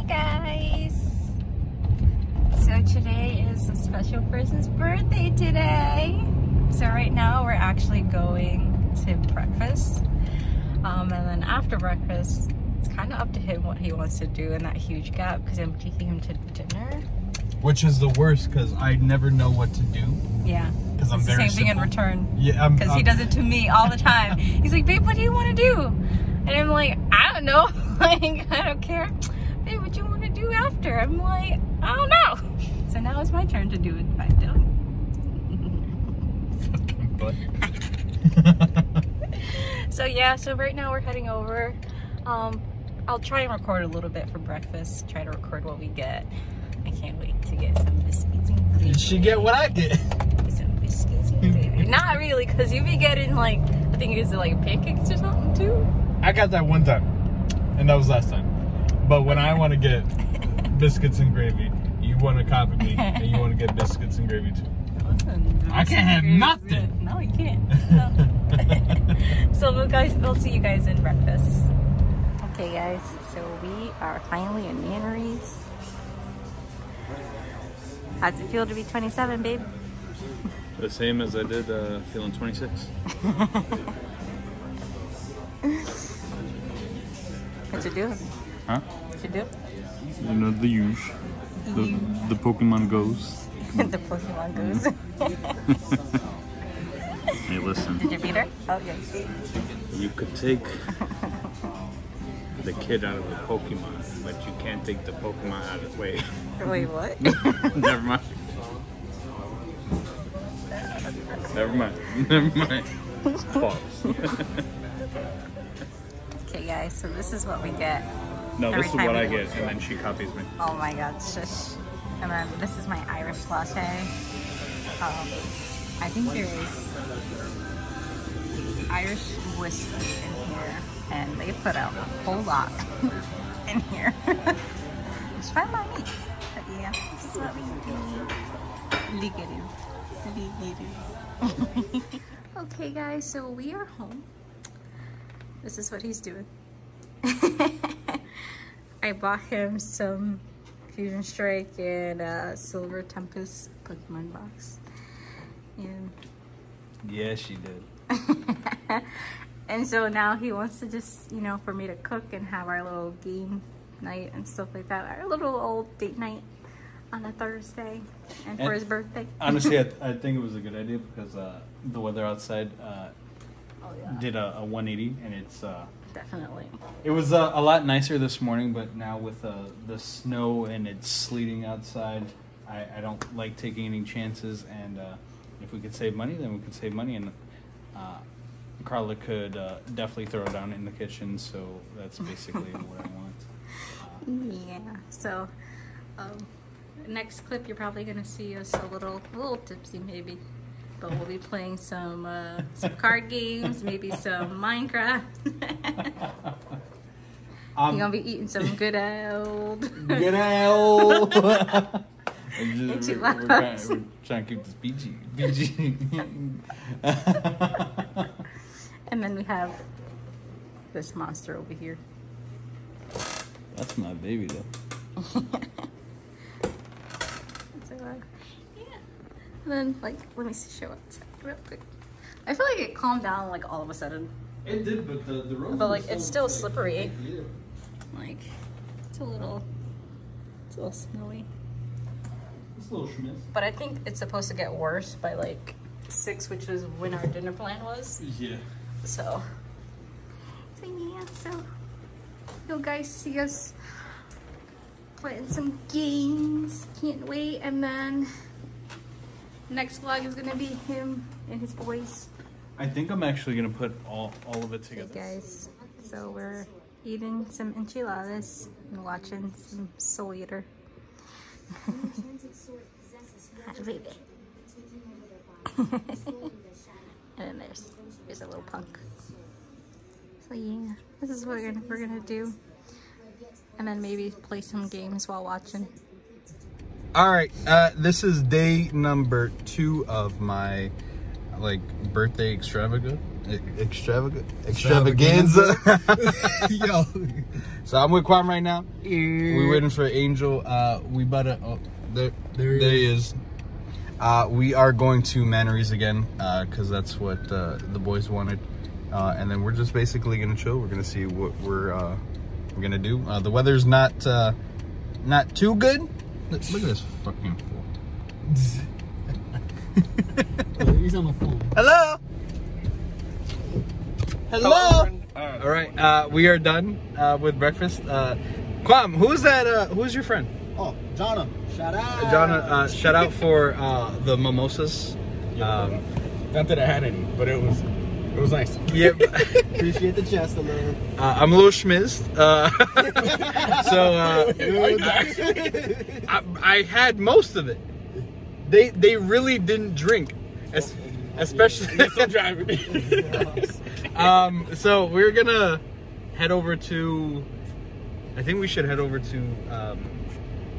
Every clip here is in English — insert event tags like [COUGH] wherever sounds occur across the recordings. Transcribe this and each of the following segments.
Hey guys! So today is a special person's birthday today. So right now we're actually going to breakfast. Um, and then after breakfast, it's kind of up to him what he wants to do in that huge gap because I'm taking him to dinner. Which is the worst because I never know what to do. Yeah. Because I'm very same thing in return. Yeah, Because he does it to me all the time. [LAUGHS] He's like, babe, what do you want to do? And I'm like, I don't know. [LAUGHS] like, I don't care. Babe, what you want to do after? I'm like, I don't know. [LAUGHS] So now it's my turn to do it. I don't. [LAUGHS] But- [LAUGHS] So yeah, so right now we're heading over. Um, I'll try and record a little bit for breakfast. Try to record what we get. I can't wait to get some biscuits and gravy. Did she get what I get? some biscuits and gravy. Not really, because you be getting like, I think it's like pancakes or something too. I got that one time, and that was last time. But when I want to get biscuits and gravy, you want to copy me, and you want to get biscuits and gravy too. [LAUGHS] I can't have nothing. No, you can't. [LAUGHS] No. [LAUGHS] so we'll guys, we'll see you guys in breakfast. Okay, guys. So we are finally in Manory's. How's it feel to be 27, babe? The same as I did uh, feeling 26. What you doing? Huh? You do? You know, the usual. The, the Pokemon goes. [LAUGHS] the Pokemon goes. [LAUGHS] Hey, listen. Did you beat her? Oh, yes. You could take the kid out of the Pokemon, but you can't take the Pokemon out of Wait, [LAUGHS] Wait, what? never mind. Never mind. Never mind. Pause. okay, guys. So this is what we get. No, this is what I get, and then she copies me. Oh my god, shush. And then this is my Irish latte. Um, I think there is Irish whiskey in here, and they put out a whole lot [LAUGHS] in here. [LAUGHS] it's fine by me. But yeah, this is what we do. Ligaru. Ligaru. [LAUGHS] okay, guys, so we are home. This is what he's doing. I bought him some Fusion Strike and uh, Silver Tempest Pokemon box. And Yeah, she did. [LAUGHS] and so now he wants to just, you know, for me to cook and have our little game night and stuff like that. Our little old date night on a Thursday and for his birthday. Honestly, I, [LAUGHS] I think it was a good idea because uh, the weather outside uh, Oh yeah, did a, a 180, and it's uh, definitely. it was uh, a lot nicer this morning. But now with uh, the snow and it's sleeting outside, I, I don't like taking any chances. And uh, if we could save money, then we could save money. And uh, Carla could uh, definitely throw it down in the kitchen. So that's basically what I want. [LAUGHS] Yeah. So, um, next clip, you're probably gonna see us a little, a little tipsy, maybe. But we'll be playing some, uh, some card games, maybe some Minecraft. [LAUGHS] Um, You're gonna be eating some good old. Good [LAUGHS] old. You we're, we're, trying, we're trying to keep this PG. PG. [LAUGHS] and then we have this monster over here. That's my baby though. So, uh. And then, like, let me see, show it real quick. I feel like it calmed down, like, all of a sudden. It did, but the the road. But, like, it's still slippery. Like, it's a little, it's a little snowy. It's a little schmiss. But I think it's supposed to get worse by, like, six, which was when our dinner plan was. Yeah. So, so yeah, so you guys see us playing some games. Can't wait. And then next vlog is gonna be him and his boys. I think I'm actually gonna put all all of it Hey together. guys, so we're eating some enchiladas and watching some Soul Eater. Hi, [LAUGHS] baby. and then there's there's a little punk. So yeah, this is what we're gonna we're gonna do, and then maybe play some games while watching. All right, uh, this is day number two of my like birthday extravaga, extravagant extravaganza. [LAUGHS] Yo. so I'm with Kwam right now. We're waiting for Angel. Uh, we better. Oh, there, There he there he is. Uh, we are going to Manory's again because that's what uh, the boys wanted, uh, and then we're just basically gonna chill. We're gonna see what we're uh, we're gonna do. Uh, the weather's not uh, not too good. Look, look at this fucking fool. [LAUGHS] He's on the phone. Hello. Hello. All right, uh, we are done uh, with breakfast. Uh, Kwam, who's that? Uh, who's your friend? Oh, Jonna. Shout out. John, uh, shout out for uh, the mimosas. Um, Not that I had any, but it was it was nice. yep. [LAUGHS] Appreciate the chest a little. Uh, I'm a little schmizzed. Uh, [LAUGHS] so uh, I, I had most of it. They they really didn't drink, es- especially. [LAUGHS] um, so we're gonna head over to. I think we should head over to um,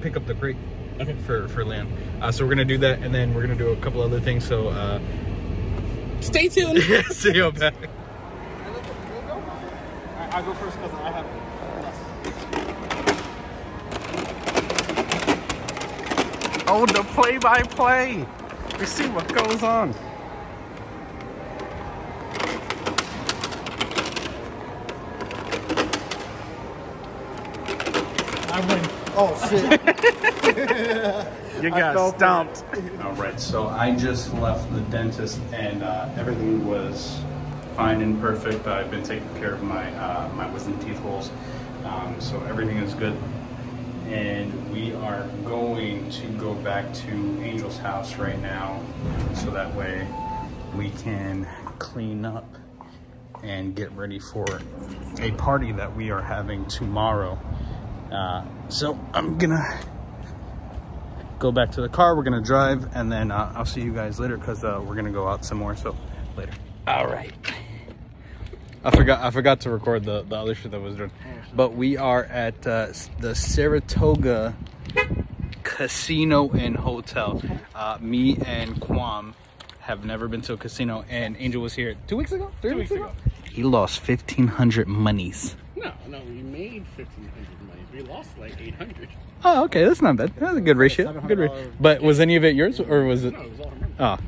pick up the crate Okay. for for land. Uh, so we're gonna do that, and then we're gonna do a couple other things. So uh, Stay tuned. [LAUGHS] see you back. I'll go first because I have. Oh, the play-by-play. We see what goes on. I win. Oh shit. [LAUGHS] You got stumped. All right, so I just left the dentist and uh, everything was fine and perfect. I've been taking care of my uh, my wisdom teeth holes, um, so everything is good. And we are going to go back to Angel's house right now, so that way we can clean up and get ready for a party that we are having tomorrow. Uh, so I'm gonna go back to the car. We're gonna drive, and then uh, I'll see you guys later because uh, we're gonna go out some more. So later. All right. I forgot. I forgot to record the the other shit that was done. but we are at uh, the Saratoga Casino and Hotel. Uh, me and Quam have never been to a casino, and Angel was here two weeks ago. Three Two weeks, weeks ago. He lost fifteen hundred monies. No, no, we made fifteen hundred monies. We lost like eight hundred. Oh, okay, that's not bad. That's a good ratio. Good ra- $700 But was any of it yours, or was it? It was all her money. Oh.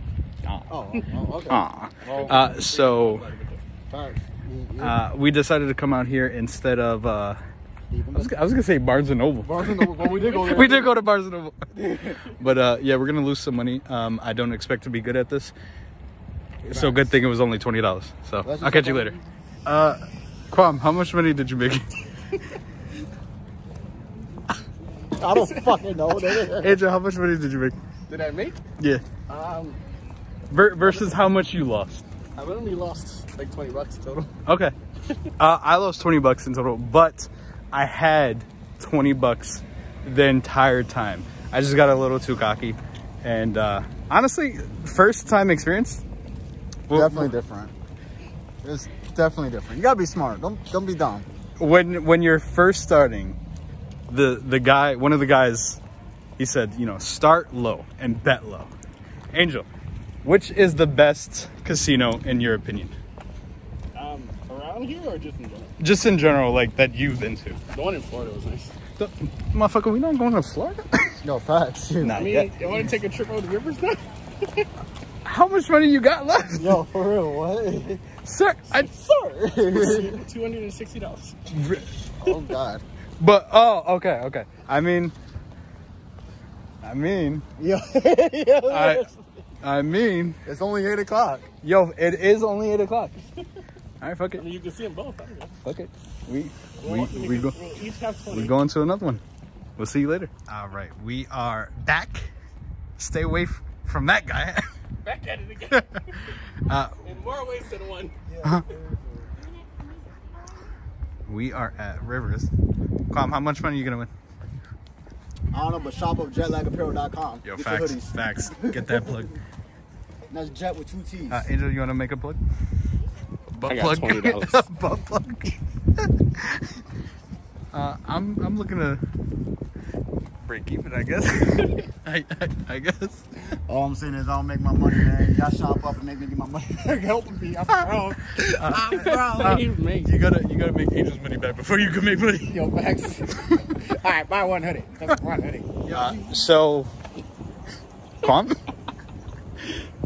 Oh, oh, okay. Aw. Uh, so uh, we decided to come out here instead of uh, I, was, I was gonna say Barnes and Noble. Barnes and Noble, but we did go there. [LAUGHS] we did go to Barnes and Noble, [LAUGHS] but uh, yeah, we're gonna lose some money. Um, I don't expect to be good at this, so good thing it was only twenty dollars. So I'll catch you later. Uh, Quam, how much money did you make? [LAUGHS] I don't fucking know. nigga. [LAUGHS] Angel, how much money did you make? Did I make? Yeah, Um, Ver- versus how much you lost. I only lost like twenty bucks total. Okay. [LAUGHS] Uh, I lost 20 bucks in total, but I had 20 bucks the entire time. I just got a little too cocky. And uh, honestly, first time experience. Well, definitely different. It's definitely different. You gotta be smart. Don't don't be dumb. When when you're first starting, the the guy, one of the guys, he said, you know, start low and bet low. Angel, which is the best casino in your opinion? Um, around here or just in general? Just in general, like that you've been to. The one in Florida was nice. The- motherfucker, we not going to Florida? [LAUGHS] No facts. Not I mean, yet. you want to take a trip over the rivers [LAUGHS] now? How much money you got left? Yo, for real, what? Sir, I, Sorry. [LAUGHS] Two hundred and sixty dollars. oh God. But oh, okay, okay. I mean, I mean, [LAUGHS] Yo, I, I mean, it's only eight o'clock. yo, it is only eight o'clock. [LAUGHS] All right, fuck I it, mean, you can see them both. I don't know. fuck it. We we We'll- we go We'll each we going to another one. We'll see you later. All right, we are back. Stay away from that guy. [LAUGHS] back at it again. uh, in more ways than one. we are at Rivers. Quam, how much money are you gonna win? I don't know, but shop up jetlagapparel.com. Yo, Get facts, facts. [LAUGHS] Get that plug. And That's jet with two T's. Uh, Angel, you wanna make a plug? Butt I got plug. $20. [LAUGHS] Butt plug. [LAUGHS] uh, I'm I'm looking to break even, I guess. [LAUGHS] I, I, I guess. All I'm saying is I don't make my money, man. Y'all shop up and make me get my money [LAUGHS] back. Helping me. I'm uh, broke. Uh, I'm uh, broke. You gotta you gotta make Angel's money back before you can make money. [LAUGHS] Yo, Max. All right, buy one hoodie. That's one hoodie. Uh, so, Kwam,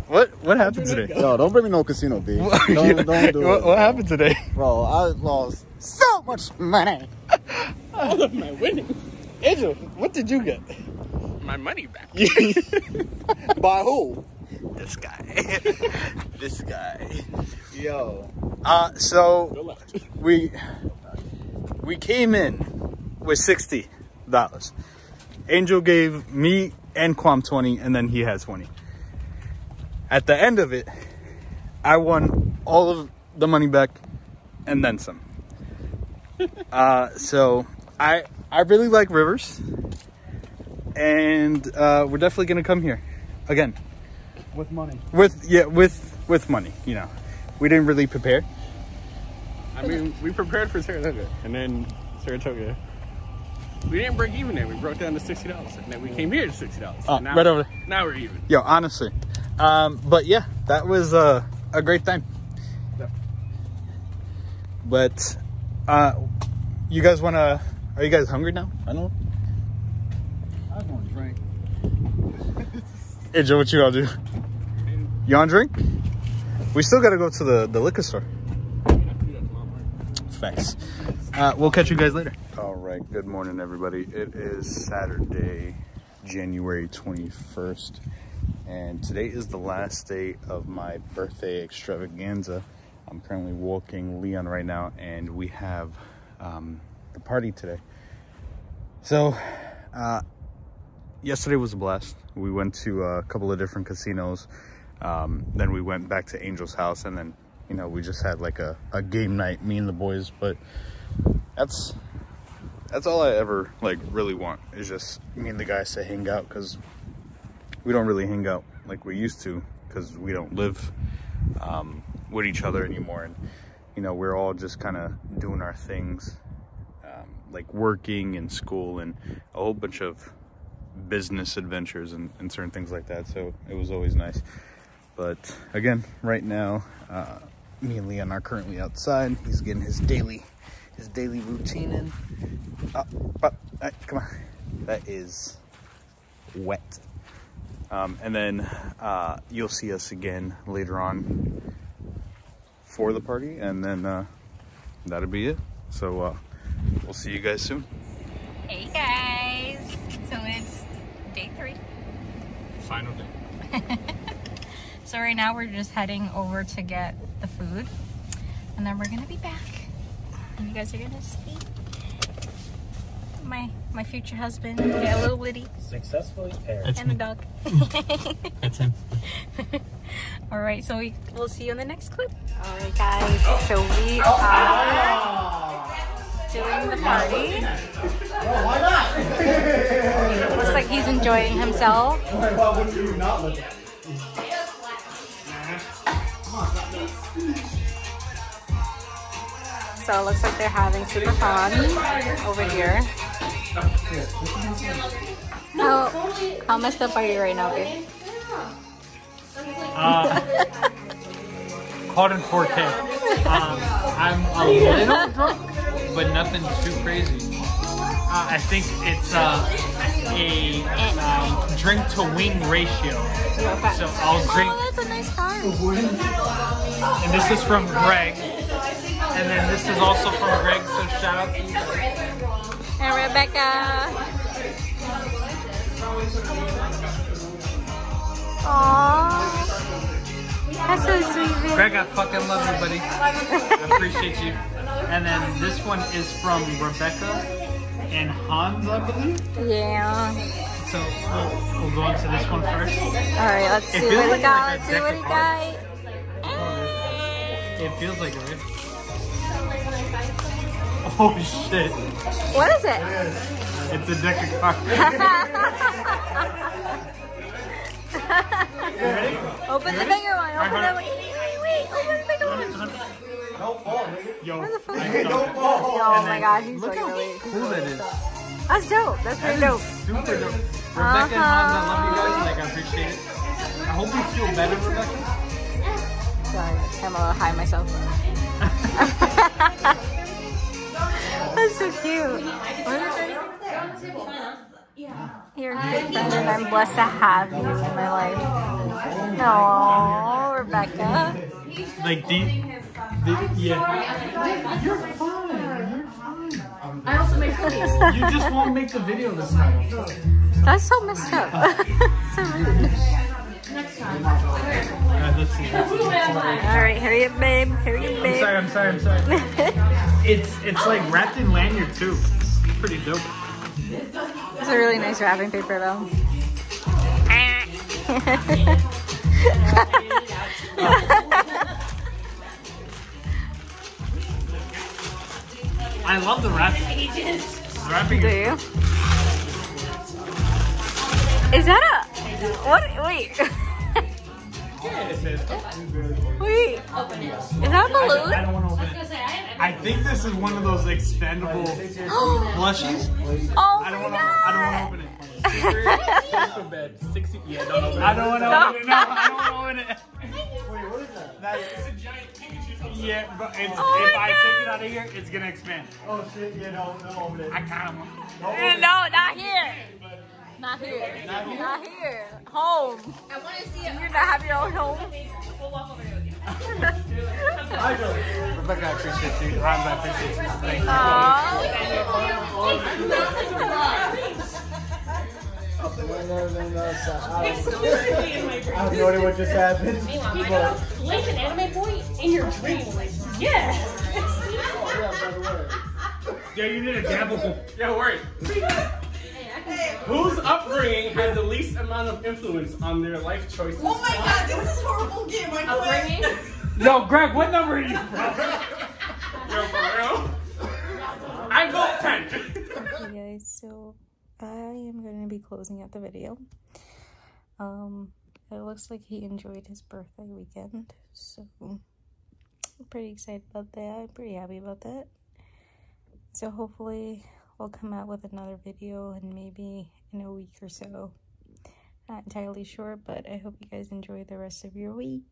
what what happened today? Yo, don't bring me no casino, B. What- Don't, don't do what, it. what happened today? Bro, I lost so much money. All of my winning. Angel, what did you get? My money back. [LAUGHS] By who? this guy. [LAUGHS] this guy. Yo. Uh, so we we came in with sixty dollars. Angel gave me and Quam twenty, and then he had twenty. At the end of it, I won all of the money back, and then some. [LAUGHS] uh, so I I really like rivers, and uh, we're definitely gonna come here again With money. with yeah with with money. You know, we didn't really prepare. I mean, we prepared for Saratoga, and then Saratoga. We didn't break even there. We broke down to sixty dollars, and then we came here to sixty dollars. Oh, right over there. Now we're even. Yo, honestly. Um, but yeah, that was uh, a great time. Yeah. But uh, you guys want to? Are you guys hungry now? I don't. I was going to drink. Hey Joe, what you gonna do? You want to drink? We still gotta go to the the liquor store. Thanks. Uh, we'll catch you guys later. All right. Good morning, everybody. It is Saturday, January 21st, and today is the last day of my birthday extravaganza. I'm currently walking Leon right now, and we have um, the party today. So, uh, yesterday was a blast. We went to a couple of different casinos. Um, then we went back to Angel's house, and then you know we just had like a, a game night, me and the boys. But that's that's all I ever like really want is just me and the guys to hang out because we don't really hang out like we used to because we don't live um, with each other anymore, and you know we're all just kind of doing our things, like working and school and a whole bunch of business adventures and, and certain things like that. So it was always nice. But again, right now, uh, me and Leon are currently outside. He's getting his daily, his daily routine in. Uh, but, uh, come on, that is wet. Um, and then uh, you'll see us again later on for the party, and then uh, that'll be it. So uh, we'll see you guys soon. Hey guys! So it's day three. Final day. [LAUGHS] So right now we're just heading over to get the food. And then we're gonna be back. And you guys are gonna see my my future husband get a little witty Successfully paired. and the dog. [LAUGHS] That's him. [LAUGHS] All right, so we, we'll see you in the next clip. All right, guys. So we are oh, doing the party. Why not? [LAUGHS] Looks like he's enjoying himself. [LAUGHS] Why would you not look at So it looks like they're having super fun over here. How, how messed up are you right now, babe? Uh, [LAUGHS] caught in 4K. Um, I'm a little drunk, but nothing too crazy. Uh, I think it's uh, a um, drink to wing ratio. So I'll drink, Oh, that's a nice car. and this is from Greg. And then this is also from Greg, so shout out to you. And Rebecca. Aww. That's so sweet, babe. Greg, I fucking love you, buddy. I appreciate you. And then this one is from Rebecca and Hans, I believe. Yeah. So we'll, we'll go on to this one first. Alright, let's It see feels what he like got. a Let's see deck what of he cards. got. It feels like it, right? [LAUGHS] Oh shit! What is it? It's a deck of cards. Open the bigger one. Open the on. wait, wait, wait. Open the bigger one. Yo, Where's the food? I Oh my god, he's Look like how really cool that is. That's dope. That's pretty dope. Super dope. Uh-huh. Rebecca and Hans, I love you guys. Like, I appreciate it. I hope you feel better, Rebecca. Sorry, I'm a little high myself. [LAUGHS] That's so cute. What is it? You're a good friend and I'm blessed to have you in my life. No, Rebecca. Like, the, the yeah. You're fine. I also make cookies. You just won't make the video this time. [LAUGHS] That's so messed up. so rude. Alright, let's. All right, hurry up, babe. Hurry up, I'm babe. sorry, I'm sorry, I'm sorry. [LAUGHS] It's it's like wrapped in lanyard too. It's pretty dope. It's a really nice wrapping paper, though. [LAUGHS] I love the wrapping. The wrapping Do you? Is that a what? Wait, [LAUGHS] wait. Is that a balloon? I don't want to open it. I think this is one of those expendable [GASPS] plushies. Oh I don't my want to. I don't want to god! open it. Special bed, 60. Yeah, don't open it. I don't want to open it. No, I don't want to open it. Wait, what is that? That's It's a giant Pikachu. Yeah, but it's, Oh if I God. take it out of here, it's gonna expand. Oh shit, yeah, no, no, open it. I kind of. No, not here. Not here. Not here. Home. I want to see it. You not have your own home. We'll walk over there. [LAUGHS] Rebecca, I appreciate you. Hans, I appreciate you. Thank you. I have no idea what just happened. Like an anime boy in your dream. Like, yeah. Yeah, you need a gavel. Yeah, worry. Whose upbringing had the least amount of influence on their life choices? Oh my god, this is horrible game. I quit. Upbringing. Yo, Greg, what number are you from? [LAUGHS] Yo, for real? I go 10. Hey guys, so I am going to be closing out the video. Um, it looks like he enjoyed his birthday weekend, so I'm pretty excited about that. I'm pretty happy about that. So hopefully we'll come out with another video and maybe in a week or so. Not entirely sure, but I hope you guys enjoy the rest of your week.